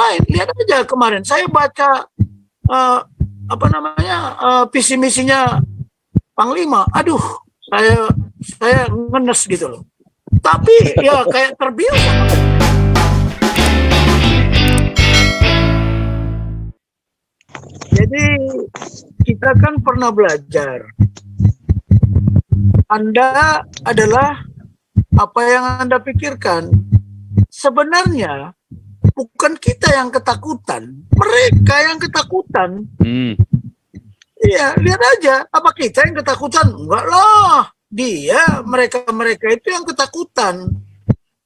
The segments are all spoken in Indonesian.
lain. Lihat aja kemarin saya baca uh, apa namanya uh, visi misinya Panglima. Aduh, saya saya ngenes gitu loh. Tapi ya kayak terbius. Jadi kita kan pernah belajar. Anda adalah apa yang Anda pikirkan. Sebenarnya bukan kita yang ketakutan, mereka yang ketakutan. Hmm. Iya, lihat aja. Apa kita yang ketakutan? Enggak lah. Dia, mereka-mereka itu yang ketakutan.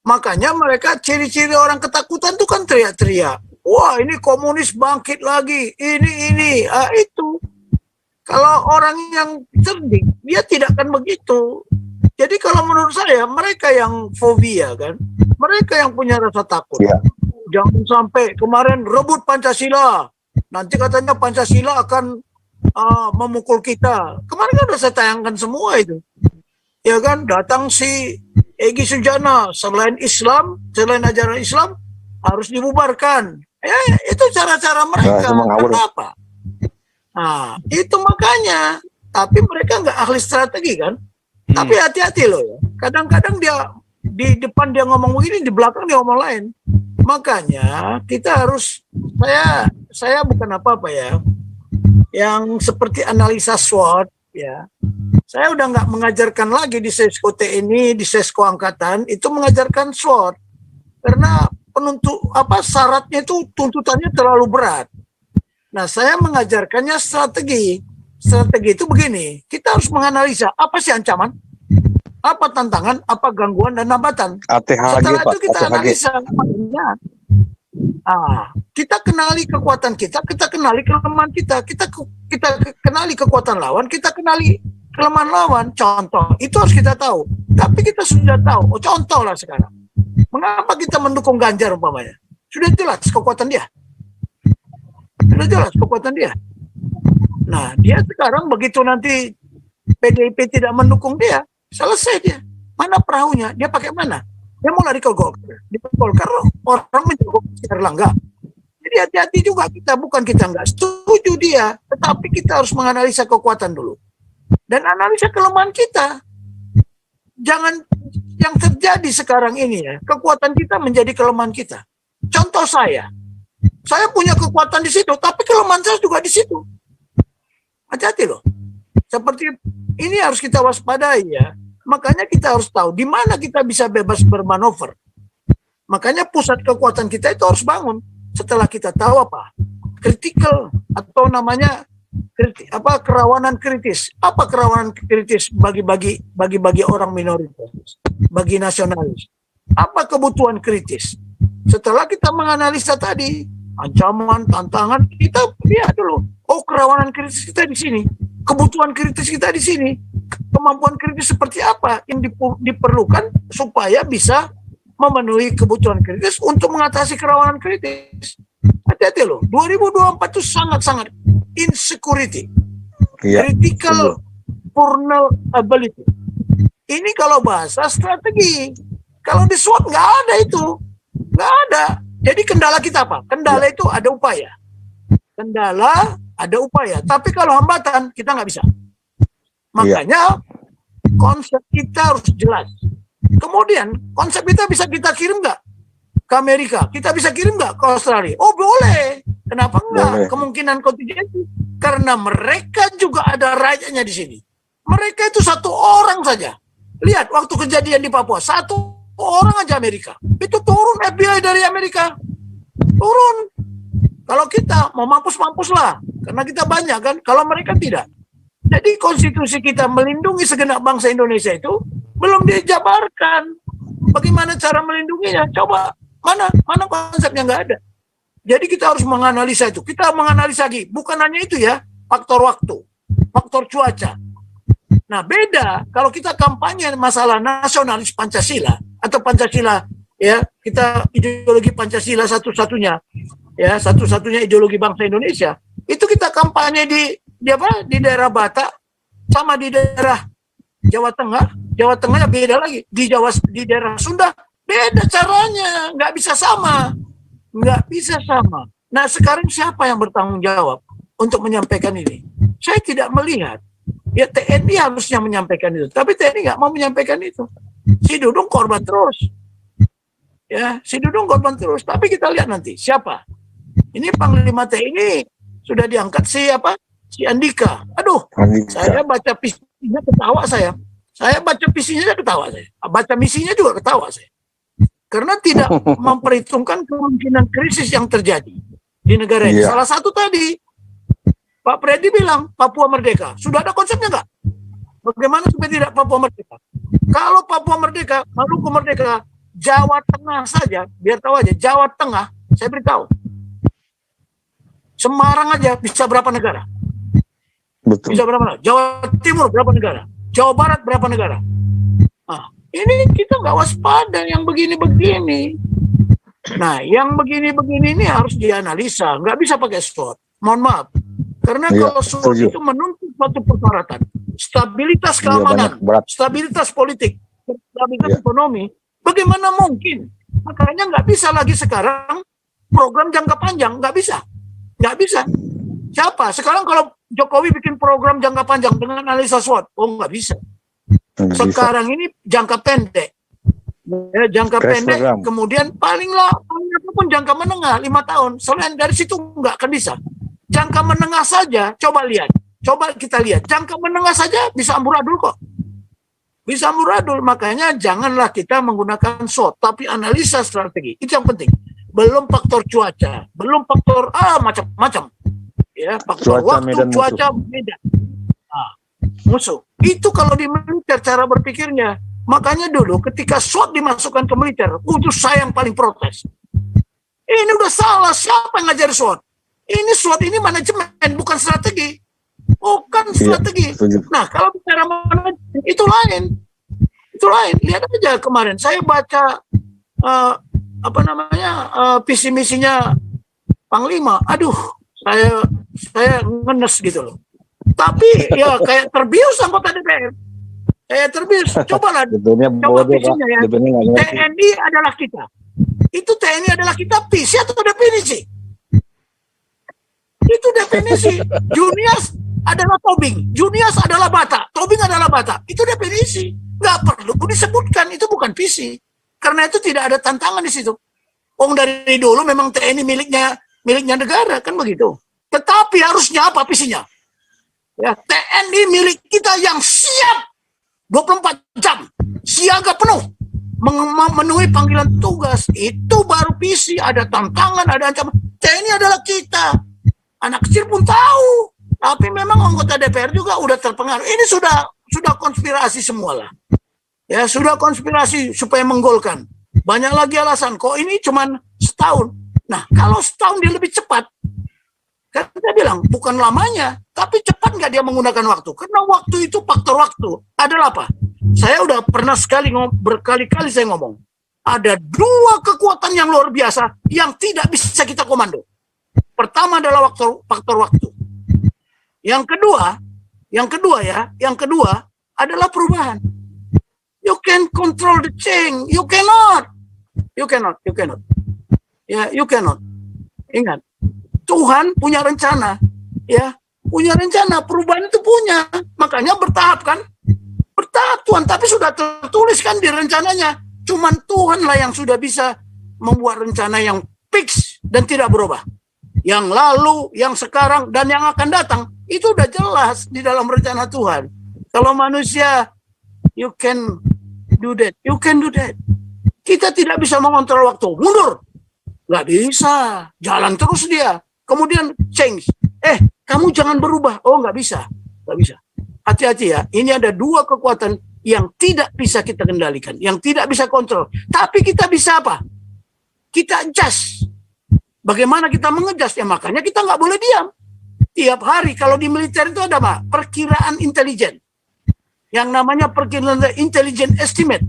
Makanya mereka ciri-ciri orang ketakutan itu kan teriak-teriak. Wah, ini komunis bangkit lagi. Ini, ini. Ah, itu. Kalau orang yang cerdik, dia tidak akan begitu. Jadi kalau menurut saya, mereka yang fobia kan. Mereka yang punya rasa takut. Ya. Jangan sampai kemarin rebut Pancasila. Nanti katanya Pancasila akan uh, memukul kita. Kemarin kan sudah saya tayangkan semua itu. Ya kan, datang si Egi Sujana, selain Islam, selain ajaran Islam, harus dibubarkan. Ya, itu cara-cara mereka. Nah, Kenapa? Nah, itu makanya. Tapi mereka nggak ahli strategi kan. Hmm. Tapi hati-hati loh ya. Kadang-kadang dia di depan dia ngomong begini, di belakang dia ngomong lain. Makanya kita harus saya saya bukan apa-apa ya. Yang seperti analisa SWOT ya. Saya udah nggak mengajarkan lagi di sesko ini di sesko angkatan itu mengajarkan SWOT. Karena penuntut apa syaratnya itu tuntutannya terlalu berat. Nah saya mengajarkannya strategi. Strategi itu begini kita harus menganalisa apa sih ancaman apa tantangan apa gangguan dan hambatan setelah itu kita ATHG. analisa Ah, kita kenali kekuatan kita, kita kenali kelemahan kita, kita kita kenali kekuatan lawan, kita kenali kelemahan lawan. Contoh, itu harus kita tahu. Tapi kita sudah tahu. Oh, contoh lah sekarang. Mengapa kita mendukung Ganjar umpamanya? Sudah jelas kekuatan dia. Sudah jelas kekuatan dia. Nah, dia sekarang begitu nanti PDIP tidak mendukung dia, selesai dia. Mana perahunya? Dia pakai mana? dia mau lari ke Golkar di Golkar. Orang mencukup Erlangga. Jadi hati-hati juga kita. Bukan kita nggak setuju dia. Tetapi kita harus menganalisa kekuatan dulu. Dan analisa kelemahan kita. Jangan yang terjadi sekarang ini ya kekuatan kita menjadi kelemahan kita. Contoh saya. Saya punya kekuatan di situ tapi kelemahan saya juga di situ. Hati-hati loh. Seperti ini harus kita waspadai ya Makanya kita harus tahu di mana kita bisa bebas bermanuver. Makanya pusat kekuatan kita itu harus bangun. Setelah kita tahu apa? Critical atau namanya kritis, apa kerawanan kritis. Apa kerawanan kritis bagi-bagi bagi-bagi orang minoritas, bagi nasionalis? Apa kebutuhan kritis? Setelah kita menganalisa tadi, ancaman, tantangan, kita lihat dulu. Oh, kerawanan kritis kita di sini, kebutuhan kritis kita di sini kemampuan kritis seperti apa yang diperlukan supaya bisa memenuhi kebutuhan kritis untuk mengatasi kerawanan kritis. Hati-hati loh, 2024 itu sangat-sangat insecurity, ya, critical vulnerability. Ini kalau bahasa strategi. Kalau di SWOT nggak ada itu, nggak ada. Jadi kendala kita apa? Kendala ya. itu ada upaya. Kendala ada upaya. Tapi kalau hambatan kita nggak bisa. Makanya konsep kita harus jelas. Kemudian konsep kita bisa kita kirim nggak ke Amerika? Kita bisa kirim nggak ke Australia? Oh boleh. Kenapa enggak? Boleh. Kemungkinan kontingensi. Karena mereka juga ada rakyatnya di sini. Mereka itu satu orang saja. Lihat waktu kejadian di Papua, satu orang aja Amerika. Itu turun FBI dari Amerika. Turun. Kalau kita mau mampus-mampus lah. Karena kita banyak kan. Kalau mereka tidak. Jadi konstitusi kita melindungi segenap bangsa Indonesia itu belum dijabarkan. Bagaimana cara melindunginya? Coba mana mana konsepnya nggak ada. Jadi kita harus menganalisa itu. Kita menganalisa lagi, bukan hanya itu ya, faktor waktu, faktor cuaca. Nah beda kalau kita kampanye masalah nasionalis Pancasila atau Pancasila ya kita ideologi Pancasila satu-satunya ya satu-satunya ideologi bangsa Indonesia itu kita kampanye di di apa di daerah Batak sama di daerah Jawa Tengah Jawa Tengahnya beda lagi di Jawa di daerah Sunda beda caranya nggak bisa sama Nggak bisa sama. Nah sekarang siapa yang bertanggung jawab untuk menyampaikan ini? Saya tidak melihat. Ya TNI harusnya menyampaikan itu. Tapi TNI nggak mau menyampaikan itu. Si Dudung korban terus. Ya, si Dudung korban terus. Tapi kita lihat nanti siapa. Ini Panglima TNI sudah diangkat si apa? Si Andika. Aduh, Andika. saya baca visinya ketawa saya. Saya baca visinya ketawa saya. Baca misinya juga ketawa saya. Karena tidak memperhitungkan kemungkinan krisis yang terjadi di negara ini. Yeah. Salah satu tadi Pak Freddy bilang Papua Merdeka. Sudah ada konsepnya nggak? Bagaimana supaya tidak Papua Merdeka? Kalau Papua Merdeka, Maluku Merdeka, Jawa Tengah saja, biar tahu aja, Jawa Tengah, saya beritahu. Semarang aja bisa berapa negara? Betul. Bisa berapa negara? Jawa Timur berapa negara? Jawa Barat berapa negara? Nah, ini kita nggak waspada yang begini-begini. Nah, yang begini-begini ini harus dianalisa, nggak bisa pakai SWOT. Mohon maaf, karena ya, kalau SWOT itu menuntut suatu persyaratan, stabilitas iya, keamanan, ya, stabilitas politik, stabilitas ya. ekonomi, bagaimana mungkin? Makanya nggak bisa lagi sekarang program jangka panjang, nggak bisa, nggak bisa. Siapa? Sekarang kalau Jokowi bikin program jangka panjang dengan analisa SWOT, oh nggak bisa. Sekarang ini jangka pendek, ya, jangka Crash pendek program. kemudian paling lah pun jangka menengah lima tahun. Selain dari situ nggak akan bisa. Jangka menengah saja coba lihat. Coba kita lihat. Jangka menengah saja bisa amburadul kok. Bisa amburadul makanya janganlah kita menggunakan SWOT tapi analisa strategi. Itu yang penting. Belum faktor cuaca belum faktor ah macam-macam ya faktor cuaca waktu medan cuaca beda nah, musuh itu kalau di militer cara berpikirnya Makanya dulu ketika SWOT dimasukkan ke militer, itu saya yang paling protes. Ini udah salah, siapa yang ngajar SWOT? Ini SWOT ini manajemen, bukan strategi. Bukan iya, strategi. Iya, nah, kalau bicara manajemen, itu lain. Itu lain. Lihat aja kemarin, saya baca uh, apa namanya uh, visi misinya Panglima. Aduh, saya saya ngenes gitu loh. Tapi ya kayak terbius anggota DPR eh terbius. Cobalah coba visinya ya. TNI adalah kita. Itu TNI adalah kita visi atau definisi? Itu definisi. Junias adalah Tobing. Junias adalah Bata. Tobing adalah Bata. Itu definisi. Nggak perlu disebutkan. Itu bukan visi karena itu tidak ada tantangan di situ. Ong dari dulu memang TNI miliknya miliknya negara kan begitu. Tetapi harusnya apa visinya ya TNI milik kita yang siap 24 jam siaga penuh memenuhi panggilan tugas. Itu baru visi ada tantangan ada ancaman. TNI adalah kita. Anak kecil pun tahu. Tapi memang anggota DPR juga udah terpengaruh. Ini sudah sudah konspirasi semua lah ya sudah konspirasi supaya menggolkan. Banyak lagi alasan. Kok ini cuman setahun nah kalau setahun dia lebih cepat kan dia bilang bukan lamanya tapi cepat nggak dia menggunakan waktu? Karena waktu itu faktor waktu adalah apa? Saya udah pernah sekali berkali-kali saya ngomong. Ada dua kekuatan yang luar biasa yang tidak bisa kita komando. Pertama adalah faktor, faktor waktu. Yang kedua, yang kedua ya, yang kedua adalah perubahan. You can control the change. You cannot. You cannot. You cannot. Ya, you cannot. Ingat, Tuhan punya rencana. Ya, punya rencana, perubahan itu punya. Makanya bertahap kan? Bertahap Tuhan, tapi sudah tertulis kan di rencananya. Cuman Tuhanlah yang sudah bisa membuat rencana yang fix dan tidak berubah. Yang lalu, yang sekarang, dan yang akan datang, itu udah jelas di dalam rencana Tuhan. Kalau manusia, you can do that, you can do that. Kita tidak bisa mengontrol waktu. Mundur. Nggak bisa. Jalan terus dia. Kemudian change. Eh, kamu jangan berubah. Oh, nggak bisa. Nggak bisa. Hati-hati ya. Ini ada dua kekuatan yang tidak bisa kita kendalikan. Yang tidak bisa kontrol. Tapi kita bisa apa? Kita adjust. Bagaimana kita mengejas? Ya makanya kita nggak boleh diam. Tiap hari kalau di militer itu ada apa? Perkiraan intelijen. Yang namanya perkiraan intelijen estimate.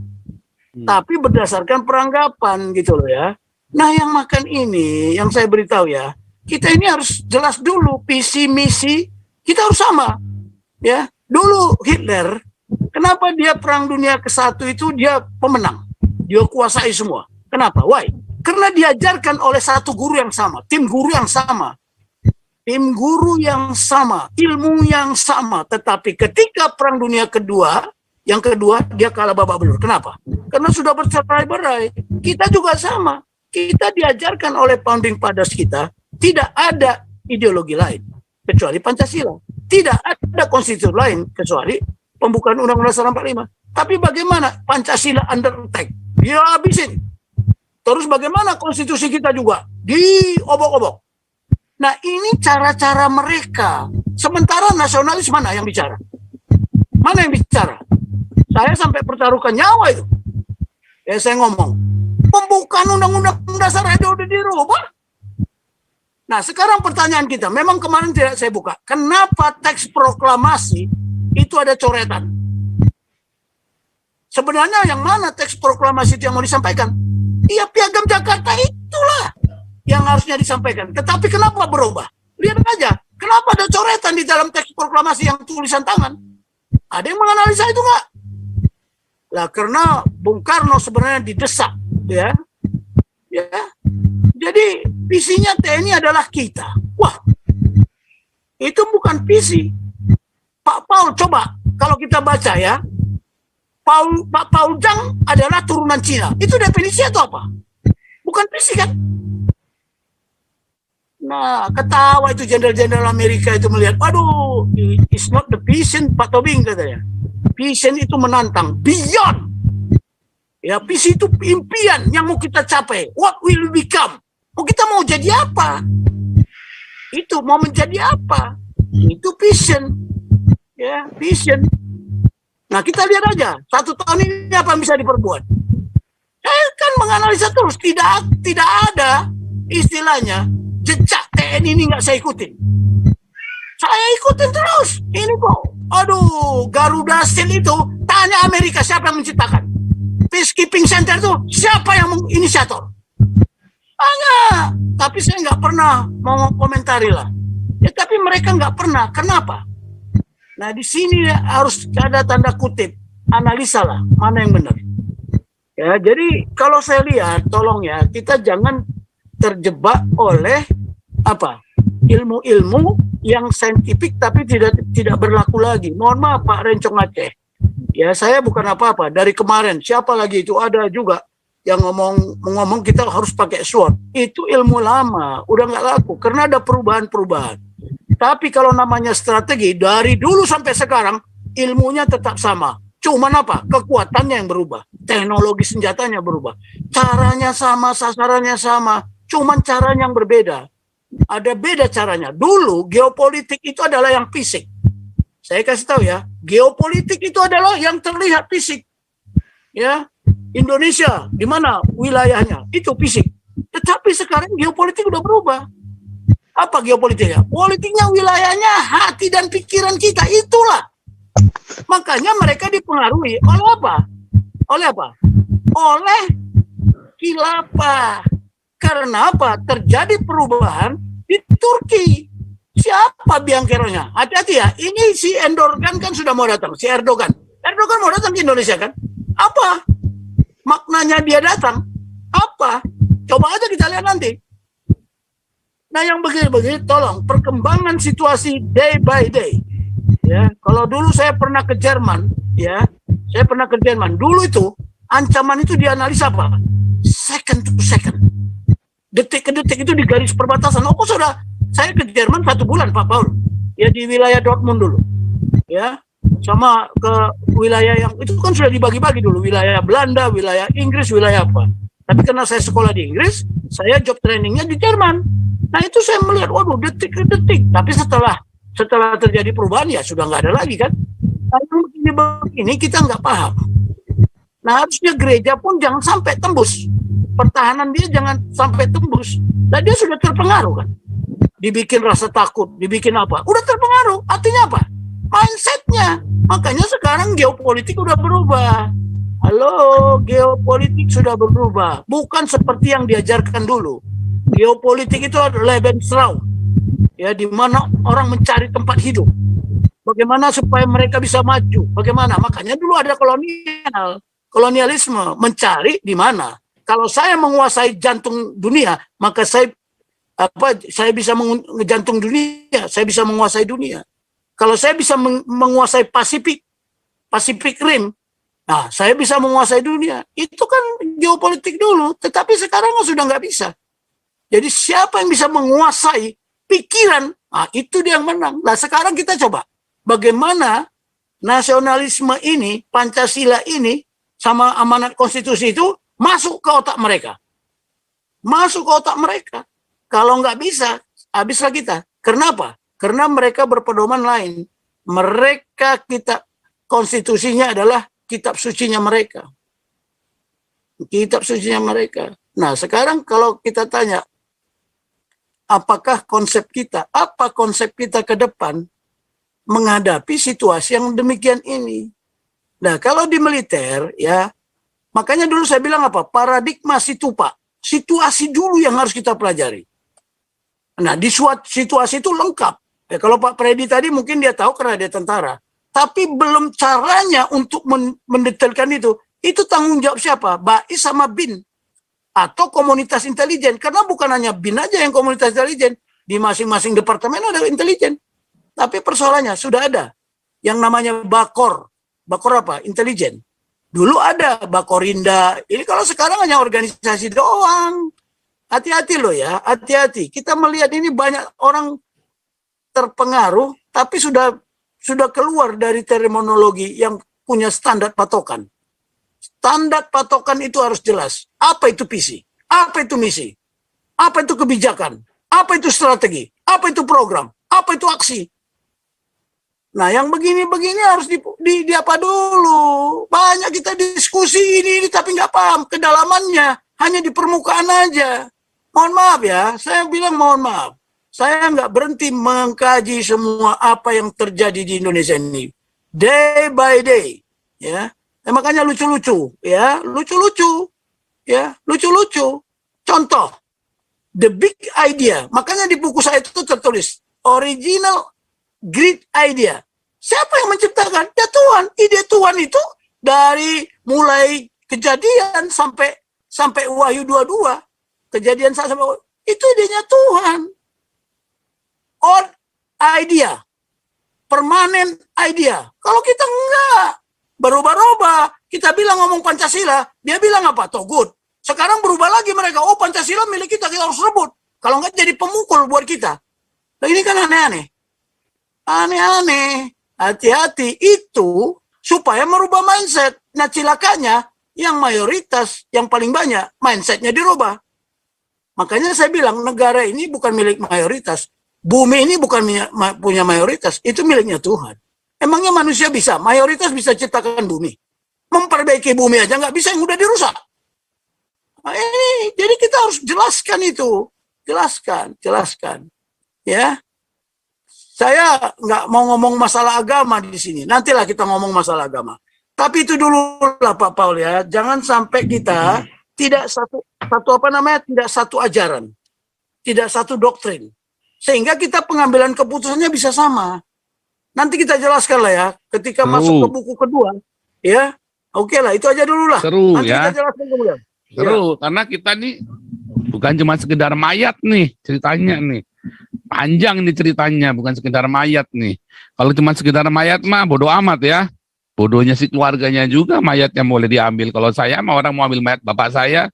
Hmm. Tapi berdasarkan peranggapan gitu loh ya. Nah yang makan ini, yang saya beritahu ya, kita ini harus jelas dulu visi misi kita harus sama ya dulu Hitler kenapa dia perang dunia ke satu itu dia pemenang dia kuasai semua kenapa why Karena diajarkan oleh satu guru yang sama, tim guru yang sama. Tim guru yang sama, ilmu yang sama. Tetapi ketika Perang Dunia Kedua, yang kedua dia kalah babak belur. Kenapa? Karena sudah bercerai-berai. Kita juga sama. Kita diajarkan oleh founding fathers kita, tidak ada ideologi lain kecuali Pancasila. Tidak ada konstitusi lain kecuali pembukaan Undang-Undang 45. Tapi bagaimana Pancasila under attack? Dia habisin. Terus bagaimana konstitusi kita juga diobok-obok. Nah ini cara-cara mereka. Sementara nasionalis mana yang bicara? Mana yang bicara? Saya sampai pertaruhkan nyawa itu. Ya saya ngomong, pembukaan undang-undang dasar itu udah dirubah. Nah sekarang pertanyaan kita, memang kemarin tidak saya buka. Kenapa teks proklamasi itu ada coretan? Sebenarnya yang mana teks proklamasi itu yang mau disampaikan? Iya piagam Jakarta itulah yang harusnya disampaikan. Tetapi kenapa berubah? Lihat aja, kenapa ada coretan di dalam teks proklamasi yang tulisan tangan? Ada yang menganalisa itu nggak? Lah karena Bung Karno sebenarnya didesak, ya, ya. Jadi visinya TNI adalah kita. Wah, itu bukan visi. Pak Paul coba kalau kita baca ya, Paul, Pak Paul Jang adalah turunan Cina. Itu definisi atau apa? Bukan visi kan? Nah, ketawa itu jenderal-jenderal Amerika itu melihat, waduh, it's not the vision, Pak Tobing katanya. Vision itu menantang, beyond. Ya, visi itu impian yang mau kita capai. What will we become? Oh, kita mau jadi apa? Itu mau menjadi apa? Itu vision. Ya, vision. Nah kita lihat aja satu tahun ini apa yang bisa diperbuat. Saya kan menganalisa terus tidak tidak ada istilahnya jejak TNI ini nggak saya ikutin. Saya ikutin terus. Ini kok, aduh Garuda Steel itu tanya Amerika siapa yang menciptakan. Peacekeeping Center itu siapa yang inisiator? Tanya, tapi saya nggak pernah mau komentari lah. Ya tapi mereka nggak pernah. Kenapa? Nah di sini harus ada tanda kutip analisa lah mana yang benar. Ya jadi kalau saya lihat tolong ya kita jangan terjebak oleh apa ilmu-ilmu yang saintifik tapi tidak tidak berlaku lagi. Mohon maaf Pak Rencong Aceh. Ya saya bukan apa-apa dari kemarin siapa lagi itu ada juga yang ngomong ngomong kita harus pakai SWOT. Itu ilmu lama, udah nggak laku karena ada perubahan-perubahan. Tapi kalau namanya strategi dari dulu sampai sekarang ilmunya tetap sama. Cuman apa? Kekuatannya yang berubah, teknologi senjatanya berubah, caranya sama, sasarannya sama, cuman caranya yang berbeda. Ada beda caranya. Dulu geopolitik itu adalah yang fisik. Saya kasih tahu ya, geopolitik itu adalah yang terlihat fisik. Ya, Indonesia di mana wilayahnya itu fisik. Tetapi sekarang geopolitik udah berubah apa geopolitiknya? Politiknya wilayahnya hati dan pikiran kita itulah. Makanya mereka dipengaruhi oleh apa? Oleh apa? Oleh kilapa. Karena apa? Terjadi perubahan di Turki. Siapa biangkeronya? Hati-hati ya. Ini si Endorgan kan sudah mau datang. Si Erdogan. Erdogan mau datang ke Indonesia kan? Apa? Maknanya dia datang? Apa? Coba aja kita lihat nanti. Nah yang begini-begini tolong perkembangan situasi day by day. Ya, kalau dulu saya pernah ke Jerman, ya, saya pernah ke Jerman. Dulu itu ancaman itu dianalisa apa? Second to second. Detik ke detik itu di garis perbatasan. Oh, sudah saya ke Jerman satu bulan Pak Paul. Ya di wilayah Dortmund dulu. Ya, sama ke wilayah yang itu kan sudah dibagi-bagi dulu wilayah Belanda, wilayah Inggris, wilayah apa. Tapi karena saya sekolah di Inggris, saya job trainingnya di Jerman. Nah itu saya melihat, waduh detik ke detik. Tapi setelah setelah terjadi perubahan ya sudah nggak ada lagi kan. Begini begini kita nggak paham. Nah harusnya gereja pun jangan sampai tembus. Pertahanan dia jangan sampai tembus. Nah dia sudah terpengaruh kan. Dibikin rasa takut, dibikin apa. Udah terpengaruh. Artinya apa? Mindsetnya. Makanya sekarang geopolitik udah berubah. Halo, geopolitik sudah berubah. Bukan seperti yang diajarkan dulu Geopolitik itu adalah Lebensraum. Ya, di mana orang mencari tempat hidup. Bagaimana supaya mereka bisa maju? Bagaimana? Makanya dulu ada kolonial, kolonialisme mencari di mana kalau saya menguasai jantung dunia, maka saya apa saya bisa mengejantung dunia, saya bisa menguasai dunia. Kalau saya bisa menguasai Pasifik, Pasifik Rim, nah saya bisa menguasai dunia. Itu kan geopolitik dulu, tetapi sekarang sudah nggak bisa. Jadi siapa yang bisa menguasai pikiran, nah itu dia yang menang. Nah sekarang kita coba, bagaimana nasionalisme ini, Pancasila ini, sama amanat konstitusi itu masuk ke otak mereka. Masuk ke otak mereka. Kalau nggak bisa, habislah kita. Kenapa? Karena mereka berpedoman lain. Mereka kita konstitusinya adalah kitab sucinya mereka. Kitab sucinya mereka. Nah sekarang kalau kita tanya, apakah konsep kita, apa konsep kita ke depan menghadapi situasi yang demikian ini? Nah kalau di militer ya, makanya dulu saya bilang apa, paradigma situpa, situasi dulu yang harus kita pelajari. Nah di suatu situasi itu lengkap. Ya, kalau Pak Freddy tadi mungkin dia tahu karena dia tentara. Tapi belum caranya untuk mendetailkan itu. Itu tanggung jawab siapa? Bais sama BIN. Atau komunitas intelijen. Karena bukan hanya BIN aja yang komunitas intelijen. Di masing-masing departemen ada intelijen. Tapi persoalannya sudah ada. Yang namanya Bakor. Bakor apa? Intelijen. Dulu ada Bakorinda. Ini kalau sekarang hanya organisasi doang. Hati-hati loh ya, hati-hati. Kita melihat ini banyak orang terpengaruh tapi sudah sudah keluar dari terminologi yang punya standar patokan. Standar patokan itu harus jelas. Apa itu visi? Apa itu misi? Apa itu kebijakan? Apa itu strategi? Apa itu program? Apa itu aksi? Nah, yang begini-begini harus di, di, di apa dulu? Banyak kita diskusi ini, ini tapi nggak paham kedalamannya. Hanya di permukaan aja. Mohon maaf ya, saya bilang mohon maaf. Saya nggak berhenti mengkaji semua apa yang terjadi di Indonesia ini. Day by day ya. Eh, makanya lucu-lucu ya. Lucu-lucu ya. Lucu-lucu. Contoh the big idea. Makanya di buku saya itu tertulis original great idea. Siapa yang menciptakan? Ya Tuhan. Ide Tuhan itu dari mulai kejadian sampai sampai Wahyu 22 kejadian sampai itu idenya Tuhan odd idea, permanen idea. Kalau kita enggak, berubah-ubah, kita bilang ngomong Pancasila, dia bilang apa? Togut. Sekarang berubah lagi mereka, oh Pancasila milik kita, kita harus rebut. Kalau enggak jadi pemukul buat kita. Nah ini kan aneh-aneh. Aneh-aneh. Hati-hati itu supaya merubah mindset. Nah cilakanya yang mayoritas, yang paling banyak, mindsetnya dirubah. Makanya saya bilang negara ini bukan milik mayoritas, Bumi ini bukan punya mayoritas, itu miliknya Tuhan. Emangnya manusia bisa, mayoritas bisa ciptakan bumi. Memperbaiki bumi aja nggak bisa yang udah dirusak. Nah, ini, jadi kita harus jelaskan itu. Jelaskan, jelaskan. Ya, saya nggak mau ngomong masalah agama di sini. Nantilah kita ngomong masalah agama. Tapi itu dulu lah Pak Paul ya. Jangan sampai kita tidak satu satu apa namanya tidak satu ajaran, tidak satu doktrin. Sehingga kita pengambilan keputusannya bisa sama. Nanti kita jelaskan lah ya, ketika Seru. masuk ke buku kedua, ya. Oke lah, itu aja dulu lah. Seru Nanti ya. Kita jelaskan kemudian. Seru, ya. karena kita nih bukan cuma sekedar mayat nih ceritanya nih. Panjang nih ceritanya, bukan sekedar mayat nih. Kalau cuma sekedar mayat mah bodoh amat ya. Bodohnya si keluarganya juga mayat yang boleh diambil. Kalau saya mah orang mau ambil mayat bapak saya,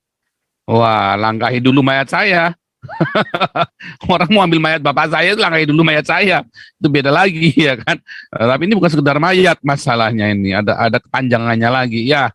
wah langkahi dulu mayat saya. Orang mau ambil mayat bapak saya, langkai dulu mayat saya. Itu beda lagi ya kan. Tapi ini bukan sekedar mayat masalahnya ini. Ada ada kepanjangannya lagi. Ya,